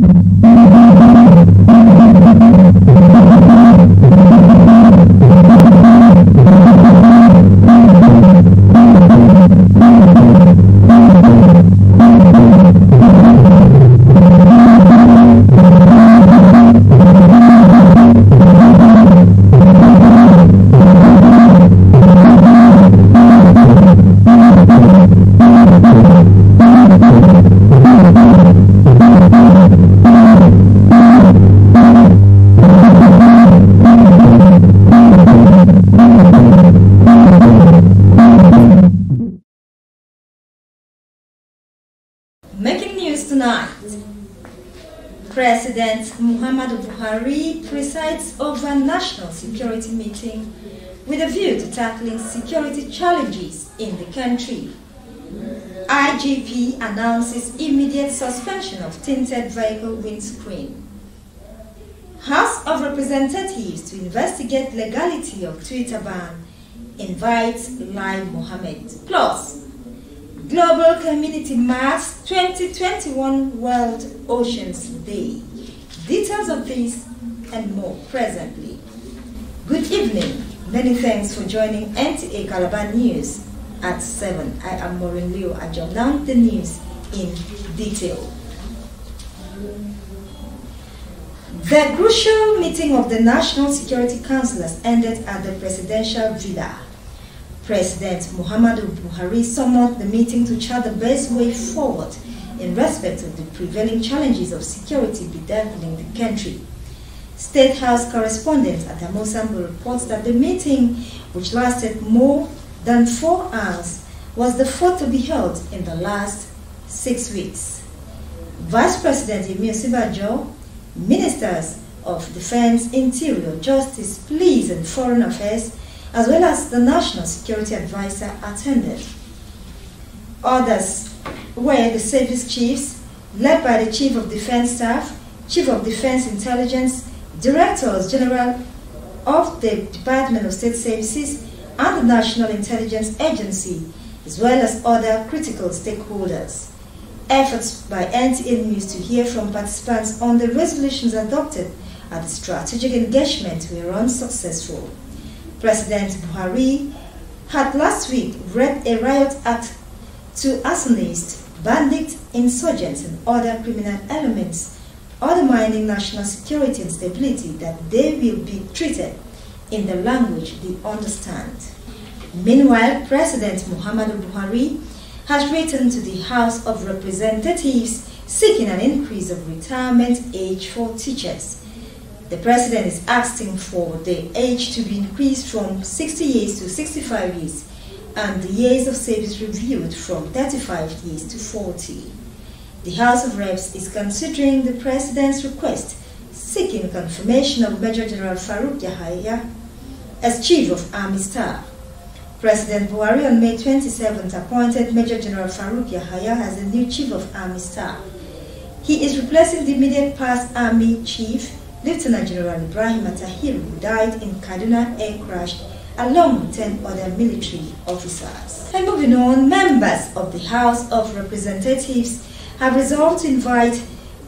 Thank Making news tonight. President Muhammadu Buhari presides over a national security meeting with a view to tackling security challenges in the country. IGP announces immediate suspension of tinted vehicle windscreen. House of Representatives to investigate legality of Twitter ban invites Lai Mohammed. Plus, Global Community Marks 2021 World Oceans Day. Details of this and more presently. Good evening. Many thanks for joining NTA Calabar News at 7. I am Maureen Leo. I jump down the news in detail. The crucial meeting of the National Security Council has ended at the Presidential Villa. President Muhammadu Buhari summoned the meeting to chart the best way forward in respect of the prevailing challenges of security bedeviling the country. State House correspondent Adamu Sambo reports that the meeting, which lasted more than four hours, was the fourth to be held in the last six weeks. Vice President Yemi Osinbajo, Ministers of Defense, Interior, Justice, Police and Foreign Affairs as well as the National Security Advisor attended. Others were the service chiefs, led by the Chief of Defense Staff, Chief of Defense Intelligence, Directors General of the Department of State Services and the National Intelligence Agency, as well as other critical stakeholders. Efforts by NTA News to hear from participants on the resolutions adopted at the strategic engagement were unsuccessful. President Buhari had last week read a riot act to assassinate bandits, insurgents and other criminal elements undermining national security and stability that they will be treated in the language they understand. Meanwhile, President Muhammadu Buhari has written to the House of Representatives seeking an increase of retirement age for teachers. The president is asking for the age to be increased from 60 years to 65 years and the years of service reviewed from 35 years to 40. The House of Reps is considering the president's request seeking confirmation of Major General Farouk Yahaya as Chief of Army Staff. President Buhari on May 27th appointed Major General Farouk Yahaya as the new Chief of Army Staff. He is replacing the immediate past Army Chief Lieutenant General Ibrahim Attahiru, who died in Kaduna air crash along with 10 other military officers. And moving on, members of the House of Representatives have resolved to invite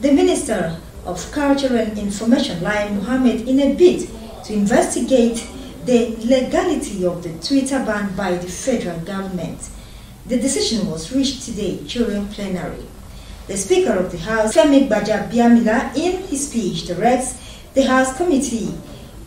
the Minister of Culture and Information, Lai Mohammed, in a bid to investigate the legality of the Twitter ban by the federal government. The decision was reached today during plenary. The Speaker of the House, Femi Gbajabiamila, in his speech directs the House Committee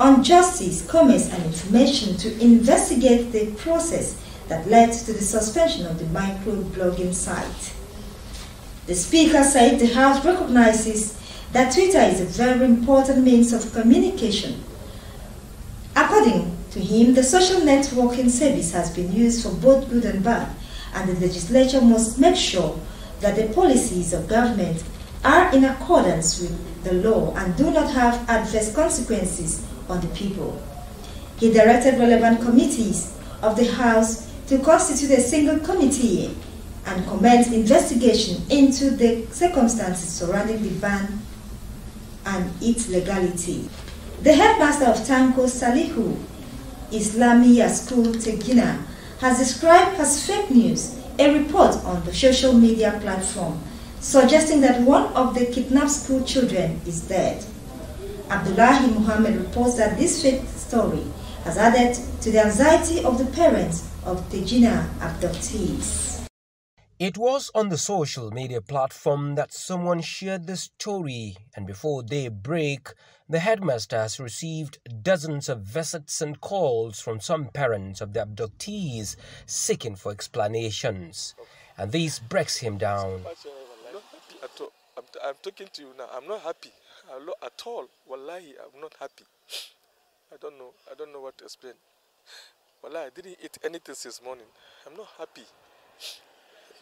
on Justice, Commerce and Information to investigate the process that led to the suspension of the microblogging site. The Speaker said the House recognizes that Twitter is a very important means of communication. According to him, the social networking service has been used for both good and bad, and the legislature must make sure that the policies of government are in accordance with the law and do not have adverse consequences on the people. He directed relevant committees of the House to constitute a single committee and commence investigation into the circumstances surrounding the ban and its legality. The headmaster of Tanko Salihu Islamia School Tegina has described as fake news a report on the social media platform suggesting that one of the kidnapped school children is dead. Abdullahi Muhammad reports that this fake story has added to the anxiety of the parents of the Jina abductees. It was on the social media platform that someone shared the story, and before daybreak, the headmaster has received dozens of visits and calls from some parents of the abductees seeking for explanations. And this breaks him down. I'm talking to you now. I'm not happy at all. Wallahi, I'm not happy. I don't know. I don't know what to explain. Wallahi, I didn't eat anything since morning. I'm not happy.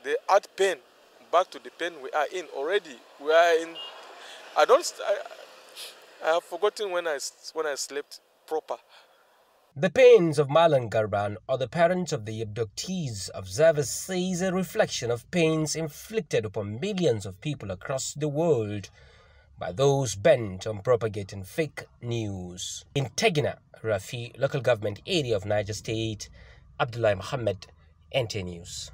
They add pain back to the pain we are in already. We are in. I don't. I, I have forgotten when I when I slept proper. The pains of Malan Garban or the parents of the abductees, observers say is a reflection of pains inflicted upon millions of people across the world by those bent on propagating fake news. In Tegina, Rafi, local government area of Niger State, Abdullah Muhammad, NT News.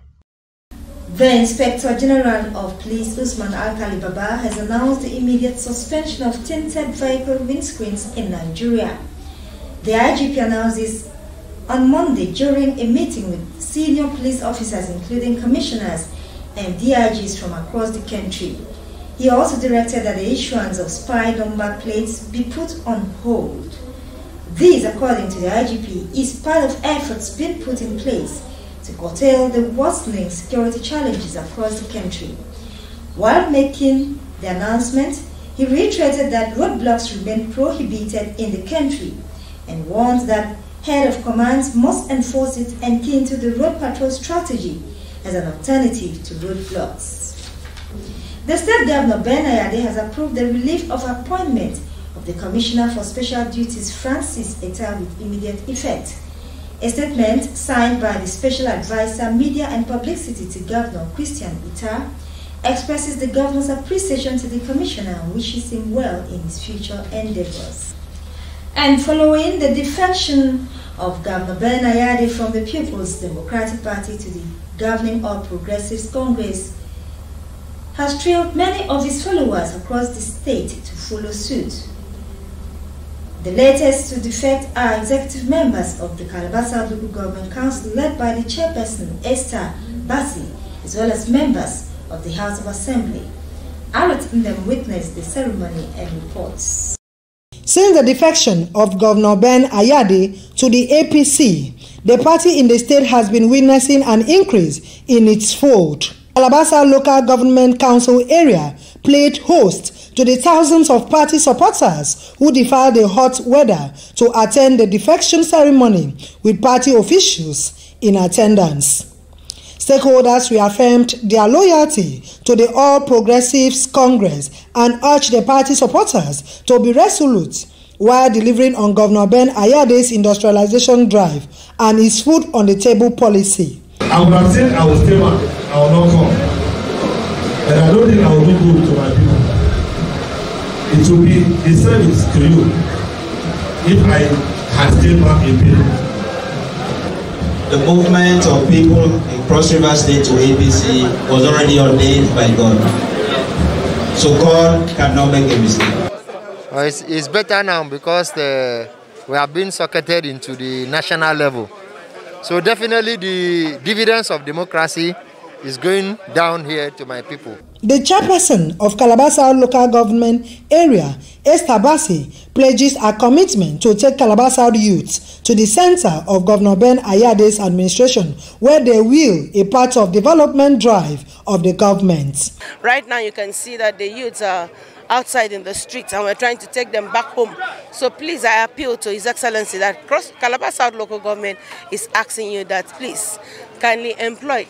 The Inspector General of Police Usman Alkali Baba has announced the immediate suspension of tinted vehicle windscreens in Nigeria. The IGP announced this on Monday during a meeting with senior police officers including commissioners and DIGs from across the country. He also directed that the issuance of spy number plates be put on hold. This, according to the IGP, is part of efforts being put in place to curtail the worsening security challenges across the country. While making the announcement, he reiterated that roadblocks remain prohibited in the country and warned that head of commands must enforce it and key into the road patrol strategy as an alternative to roadblocks. The state governor Ben Ayade has approved the relief of appointment of the Commissioner for Special Duties Francis Eta with immediate effect. A statement signed by the Special Advisor Media and Publicity to Governor Christian Ita expresses the governor's appreciation to the commissioner and wishes him well in his future endeavors. And following the defection of Governor Ben Ayade from the People's Democratic Party to the governing All Progressives Congress, has trailed many of his followers across the state to follow suit. The latest to defect are executive members of the Calabar South Local Government Council led by the chairperson Esther Bassi, as well as members of the House of Assembly. Arut Ndem witnessed the ceremony and reports. Since the defection of Governor Ben Ayade to the APC, the party in the state has been witnessing an increase in its fold. Alabasa Local Government Council area played host to the thousands of party supporters who defied the hot weather to attend the defection ceremony with party officials in attendance. Stakeholders reaffirmed their loyalty to the All Progressives Congress and urged the party supporters to be resolute while delivering on Governor Ben Ayade's industrialization drive and his food on the table policy. I would have said I will stay back, I will not come. And I don't think I will do good to my people it will be a service to you if I had stayed back in Peru. The movement of people in Cross River State to APC was already ordained by God. So God cannot make a mistake. Well, it's, it's better now because the, we have been socketed into the national level. So definitely the dividends of democracy is going down here to my people. The chairperson of Calabar South local government area, Esther Bassi, pledges a commitment to take Calabar South youths to the center of Governor Ben Ayade's administration, where they will a part of development drive of the government. Right now, you can see that the youths are outside in the streets and we're trying to take them back home. So please, I appeal to His Excellency that Calabar South local government is asking you that please kindly employ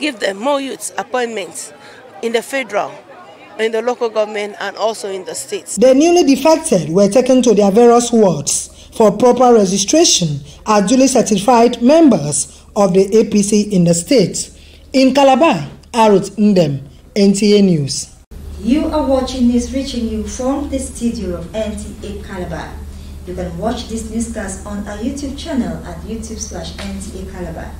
give them more youth appointments in the federal, in the local government, and also in the states. The newly defected were taken to their various wards for proper registration as duly certified members of the APC in the state. In Calabar, Arut Ndem, NTA News. You are watching this reaching you from the studio of NTA Calabar. You can watch this newscast on our YouTube channel at YouTube slash NTA Calabar.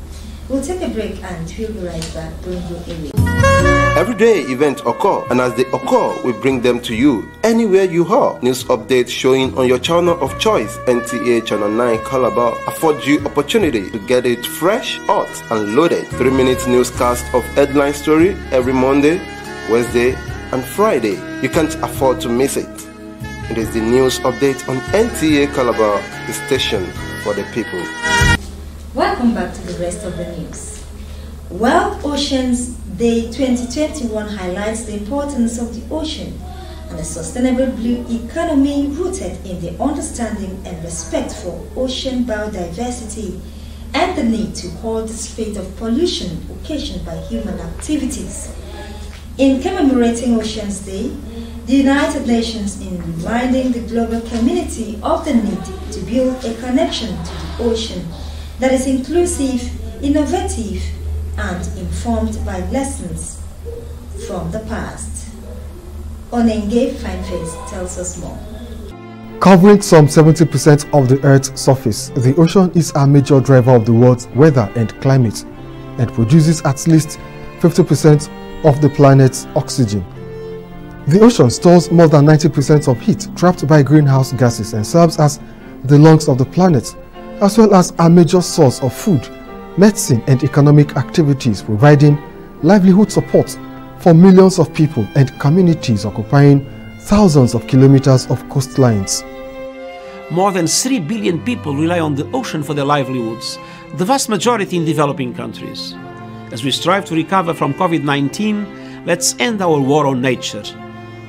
We'll take a break and we'll be right back, bring you a Everyday events occur, and as they occur, we bring them to you anywhere you are. News updates showing on your channel of choice, NTA Channel 9 Calabar, afford you opportunity to get it fresh, hot, and loaded. Three minutes newscast of headline story every Monday, Wednesday, and Friday. You can't afford to miss it. It is the news update on NTA Calabar, the station for the people. Welcome back to the rest of the news. World Oceans Day 2021 highlights the importance of the ocean and a sustainable blue economy rooted in the understanding and respect for ocean biodiversity and the need to halt the spate of pollution occasioned by human activities. In commemorating Oceans Day, the United Nations in reminding the global community of the need to build a connection to the ocean that is inclusive, innovative, and informed by lessons from the past. Onenge Fineface tells us more. Covering some 70% of the Earth's surface, the ocean is a major driver of the world's weather and climate and produces at least 50% of the planet's oxygen. The ocean stores more than 90% of heat trapped by greenhouse gases and serves as the lungs of the planet, as well as a major source of food, medicine and economic activities providing livelihood support for millions of people and communities occupying thousands of kilometers of coastlines. More than 3 billion people rely on the ocean for their livelihoods, the vast majority in developing countries. As we strive to recover from COVID 19, let's end our war on nature.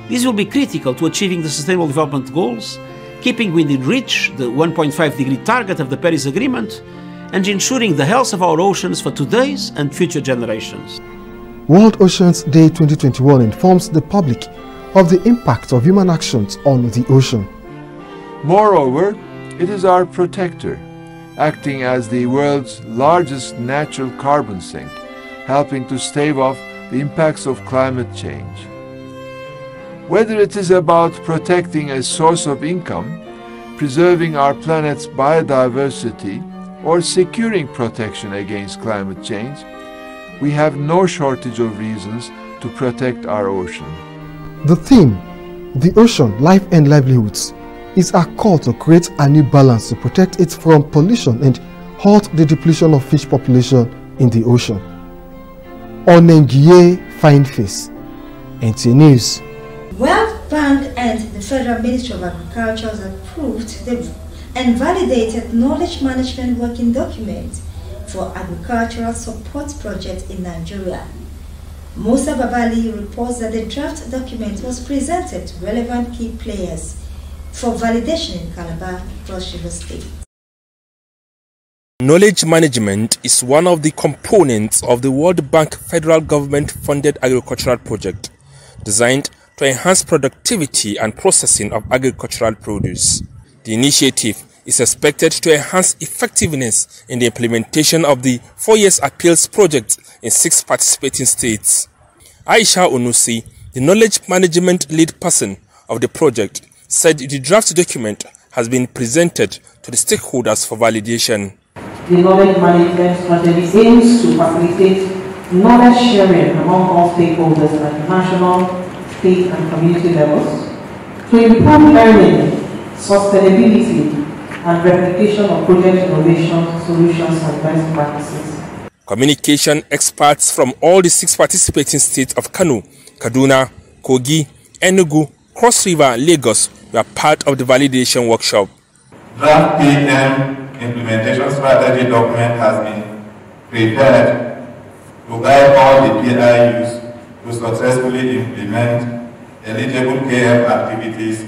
This will be critical to achieving the Sustainable Development Goals, keeping within reach the 1.5 degree target of the Paris Agreement, and ensuring the health of our oceans for today's and future generations. World Oceans Day 2021 informs the public of the impact of human actions on the ocean. Moreover, it is our protector, acting as the world's largest natural carbon sink, helping to stave off the impacts of climate change. Whether it is about protecting a source of income, preserving our planet's biodiversity, or securing protection against climate change, we have no shortage of reasons to protect our ocean. The theme, The Ocean, Life and Livelihoods, is a call to create a new balance to protect it from pollution and halt the depletion of fish population in the ocean. Onengie Fineface, NT News. World Bank and the Federal Ministry of Agriculture approved and validated knowledge management working document for agricultural support project in Nigeria. Musa Babali reports that the draft document was presented to relevant key players for validation in Calabar, Cross River State. Knowledge management is one of the components of the World Bank federal government funded agricultural project designed to enhance productivity and processing of agricultural produce. The initiative is expected to enhance effectiveness in the implementation of the four years APPEALS project in six participating states. Aisha Onusi, the knowledge management lead person of the project, said the draft document has been presented to the stakeholders for validation. The knowledge management strategy aims to facilitate knowledge sharing among all stakeholders at national, state, and community levels to improve learning, sustainability, and replication of project innovation, solutions, and best practices. Communication experts from all the six participating states of Kano, Kaduna, Kogi, Enugu, Cross River, and Lagos were part of the validation workshop. Draft KM implementation strategy document has been prepared to guide all the PIUs to successfully implement eligible KM activities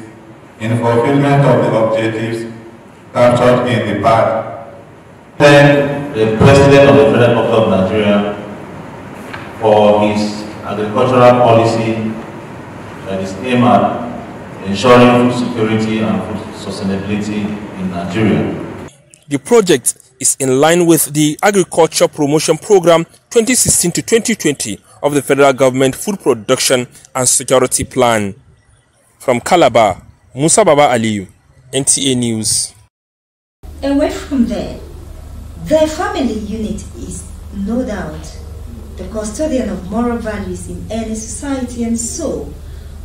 in fulfillment of the objectives captured in the PAD. Thank the President of the Federal Republic of Nigeria for his agricultural policy that is aimed at ensuring food security and food sustainability in Nigeria. The project is in line with the Agriculture Promotion Program 2016 to 2020 of the federal government Food Production and Security Plan. From Calabar, Musa Baba Aliyu, NTA News. Away from there, the family unit is no doubt, the custodian of moral values in any society and so,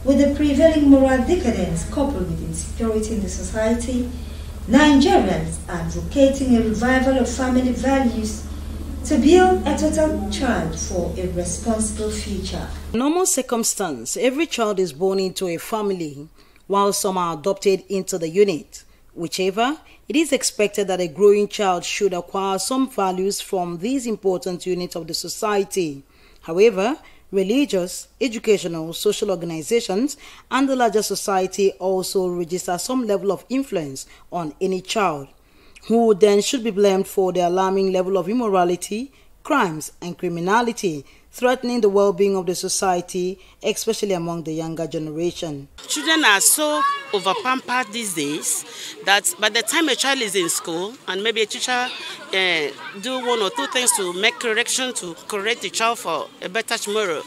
with the prevailing moral decadence coupled with insecurity in the society, Nigerians are advocating a revival of family values to build a total child for a responsible future. In normal circumstance, every child is born into a family, while some are adopted into the unit. Whichever, it is expected that a growing child should acquire some values from these important units of the society. However, religious, educational, social organizations, and the larger society also register some level of influence on any child who then should be blamed for the alarming level of immorality, crimes, and criminality threatening the well-being of the society, especially among the younger generation. Children are so over-pampered these days that by the time a child is in school and maybe a teacher uh, do one or two things to make correction to correct the child for a better tomorrow,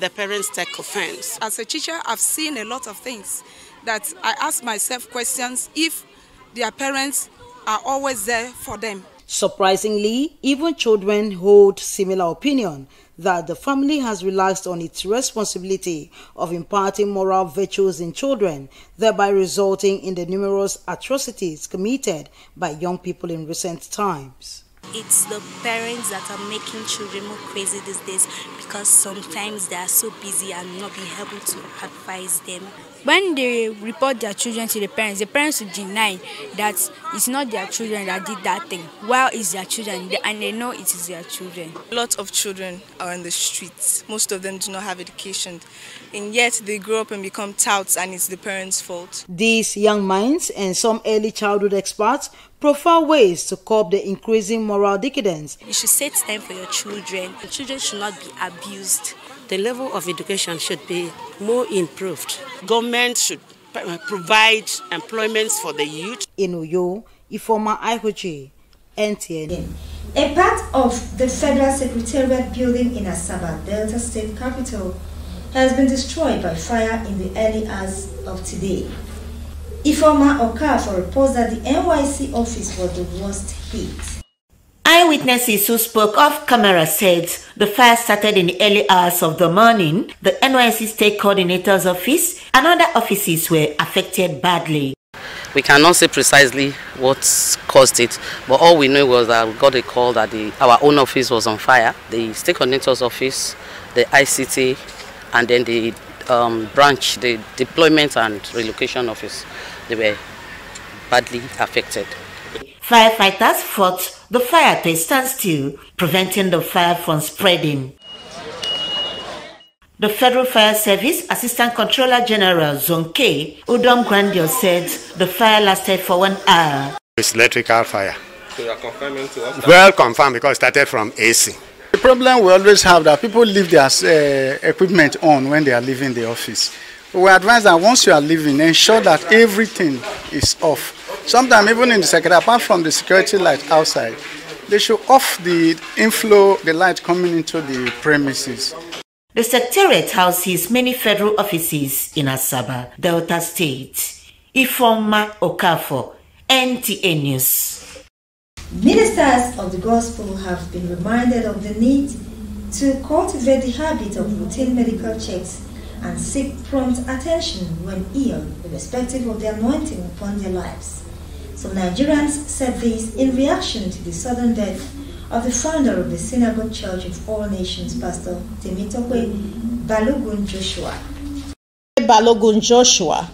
the parents take offense. As a teacher, I've seen a lot of things that I ask myself questions if their parents are always there for them. Surprisingly, even children hold similar opinion that the family has relaxed on its responsibility of imparting moral virtues in children, thereby resulting in the numerous atrocities committed by young people in recent times. It's the parents that are making children more crazy these days because sometimes they are so busy and not being able to advise them when they report their children to the parents, the parents will deny that it's not their children that did that thing, while it's their children, and they know it is their children. A lot of children are on the streets. Most of them do not have education, and yet they grow up and become touts, and it's the parents' fault. These young minds and some early childhood experts profile ways to curb the increasing moral decadence. You should set time for your children. Children should not be abused the level of education should be more improved. Government should uh, provide employment for the youth. In Uyo, Ifoma Aihoji, NTN. A part of the Federal Secretariat building in Asaba, Delta State capital, has been destroyed by fire in the early hours of today. Ifoma Okafor reports that the NYSC office was the worst hit. Eyewitnesses who spoke off camera said the fire started in the early hours of the morning. The NYSC State Coordinator's office and other offices were affected badly. We cannot say precisely what caused it, but all we know was that we got a call that the, our own office was on fire. The State Coordinator's office, the ICT, and then the um, branch, the deployment and relocation office, they were badly affected. Firefighters fought the fire to a standstill, preventing the fire from spreading. The Federal Fire Service Assistant Controller General Zone K, Udom Grandio said the fire lasted for one hour. It's electrical fire. So you are confirming to us? Well confirmed because it started from AC. The problem we always have that people leave their uh, equipment on when they are leaving the office. We advise that once you are leaving, ensure that everything is off Sometimes even in the secretary, apart from the security light outside, they should off the inflow, the light coming into the premises. The Secretariat houses many federal offices in Asaba, Delta State. Ifoma Okafor, NTA News. Ministers of the gospel have been reminded of the need to cultivate the habit of routine medical checks and seek prompt attention when ill, irrespective of the anointing upon their lives. Some Nigerians said this in reaction to the sudden death of the founder of the Synagogue Church of All Nations, Pastor Temitope Balogun Joshua. Balogun Joshua,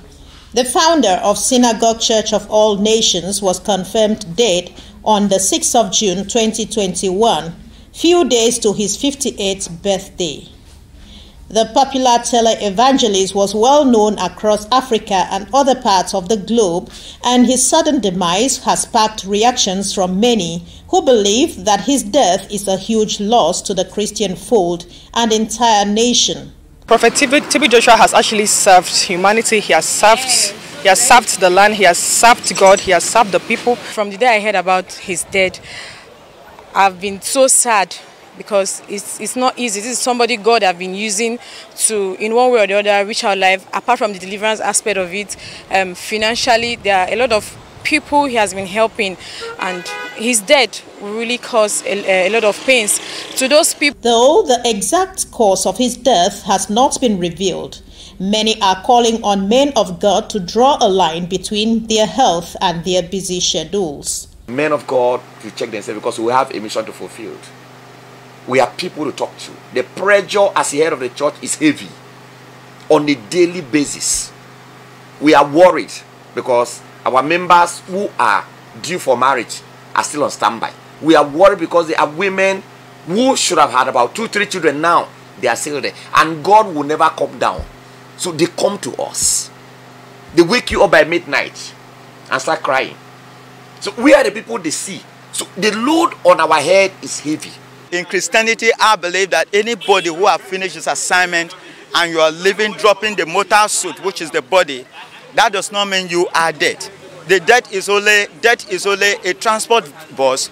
the founder of Synagogue Church of All Nations, was confirmed dead on the 6th of June 2021, few days to his 58th birthday. The popular tele-evangelist was well known across Africa and other parts of the globe, and his sudden demise has sparked reactions from many who believe that his death is a huge loss to the Christian fold and entire nation. Prophet TB Joshua has actually served humanity, he has served he has served the land, he has served God, he has served the people. From the day I heard about his death, I've been so sad because it's, it's not easy. This is somebody God have been using to, in one way or the other, reach our life. Apart from the deliverance aspect of it, um, financially, there are a lot of people he has been helping, and his death will really cause a, a lot of pains to those people. Though the exact cause of his death has not been revealed, many are calling on men of God to draw a line between their health and their busy schedules. Men of God to check themselves because we have a mission to fulfill. We have people to talk to. The pressure as the head of the church is heavy on a daily basis. We are worried because our members who are due for marriage are still on standby. We are worried because there are women who should have had about two, three children now. They are still there. And God will never come down. So they come to us. They wake you up by midnight and start crying. So we are the people they see. So the load on our head is heavy. In Christianity, I believe that anybody who has finished his assignment and you are living, dropping the mortal suit, which is the body, that does not mean you are dead. The death is only death is only a transport bus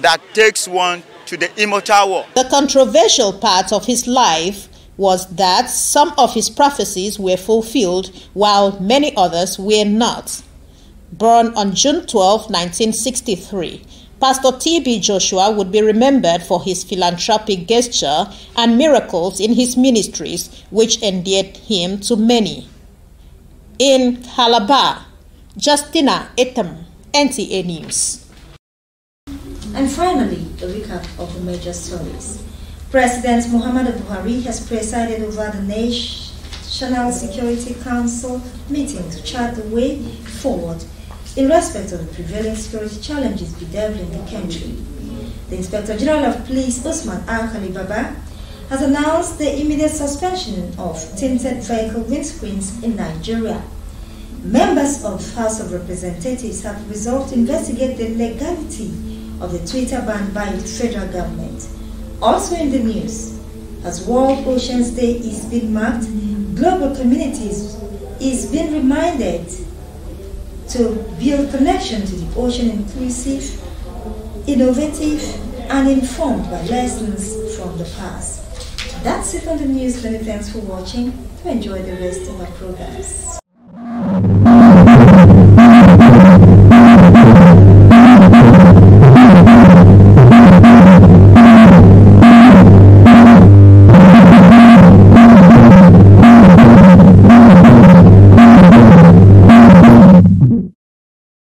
that takes one to the immortal world. The controversial part of his life was that some of his prophecies were fulfilled while many others were not. Born on June 12, 1963, Pastor T.B. Joshua would be remembered for his philanthropic gesture and miracles in his ministries, which endeared him to many. In Calabar, Justina Etam, NTA News. And finally, a recap of the major stories. President Muhammadu Buhari has presided over the National Security Council meeting to chart the way forward in respect of the prevailing security challenges bedeviling the country. The Inspector General of Police, Usman Al Baba, has announced the immediate suspension of tinted vehicle windscreens in Nigeria. Members of House of Representatives have resolved to investigate the legality of the Twitter ban by the federal government. Also in the news, as World Oceans Day is being marked, global communities is being reminded to build connection to the ocean inclusive, innovative, and informed by lessons from the past. That's it on the news. Many thanks for watching. To enjoy the rest of our programs.